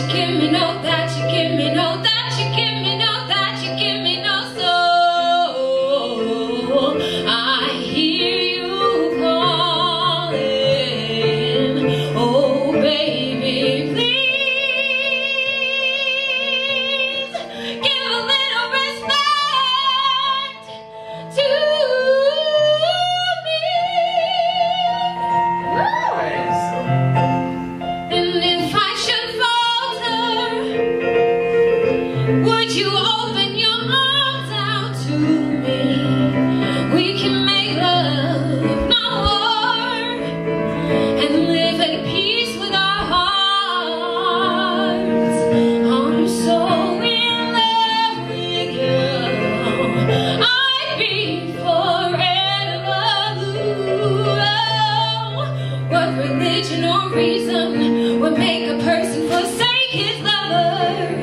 she give me nothing. Would you open your arms out to me? We can make love, not war, and live at peace with our hearts. I'm so in love with you. I'd be forever blue. What religion or reason would make a person forsake his lover?